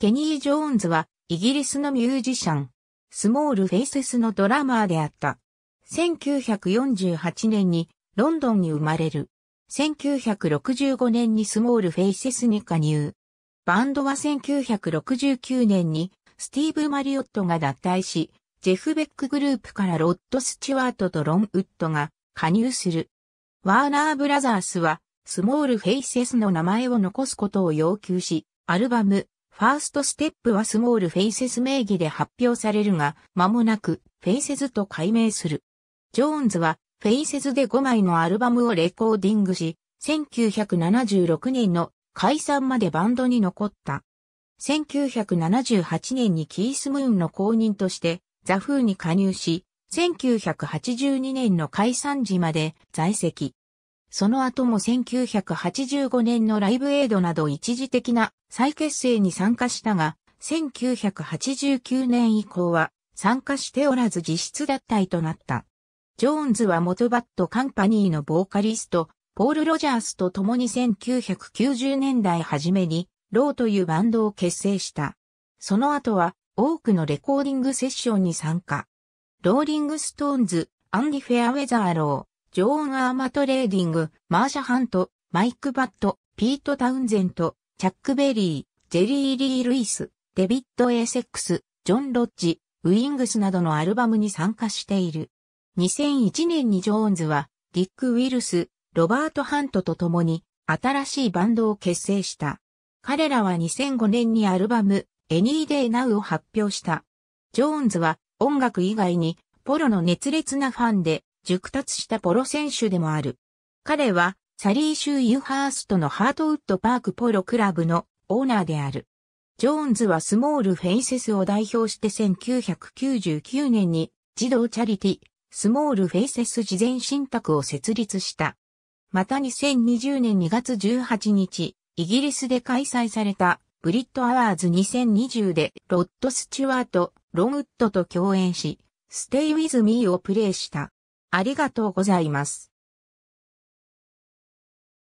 ケニー・ジョーンズはイギリスのミュージシャン、スモール・フェイセスのドラマーであった。1948年にロンドンに生まれる。1965年にスモール・フェイセスに加入。バンドは1969年にスティーブ・マリオットが脱退し、ジェフ・ベックグループからロッド・スチュワートとロン・ウッドが加入する。ワーナー・ブラザースはスモール・フェイセスの名前を残すことを要求し、アルバムファーストステップはスモールフェイセス名義で発表されるが、間もなくフェイセズと改名する。ジョーンズはフェイセズで5枚のアルバムをレコーディングし、1976年の解散までバンドに残った。1978年にキース・ムーンの後任としてザ・フーに加入し、1982年の解散時まで在籍。その後も1985年のライブエイドなど一時的な再結成に参加したが、1989年以降は参加しておらず実質脱退となった。ジョーンズは元バッドカンパニーのボーカリスト、ポール・ロジャースと共に1990年代初めに、ローというバンドを結成した。その後は多くのレコーディングセッションに参加。ローリング・ストーンズ、アンディ・フェアウェザーロー、ジョーン・アーマトレーディング、マーシャ・ハント、マイク・バット、ピート・タウンゼント、チャック・ベリー、ジェリー・リー・ルイス、デビッド・エーセックス、ジョン・ロッジ、ウィングスなどのアルバムに参加している。2001年にジョーンズは、ディック・ウィルス、ロバート・ハントと共に、新しいバンドを結成した。彼らは2005年にアルバム、Any Day Now を発表した。ジョーンズは音楽以外にポロの熱烈なファンで熟達したポロ選手でもある。彼は、サリー・シュー・ユーハーストのハートウッドパークポロクラブのオーナーである。ジョーンズはスモールフェイセスを代表して1999年に児童チャリティ、スモールフェイセス慈善信託を設立した。また2020年2月18日、イギリスで開催されたブリットアワーズ2020でロッド・スチュワート、ロンウッドと共演し、ステイ・ウィズ・ミーをプレイした。ありがとうございます。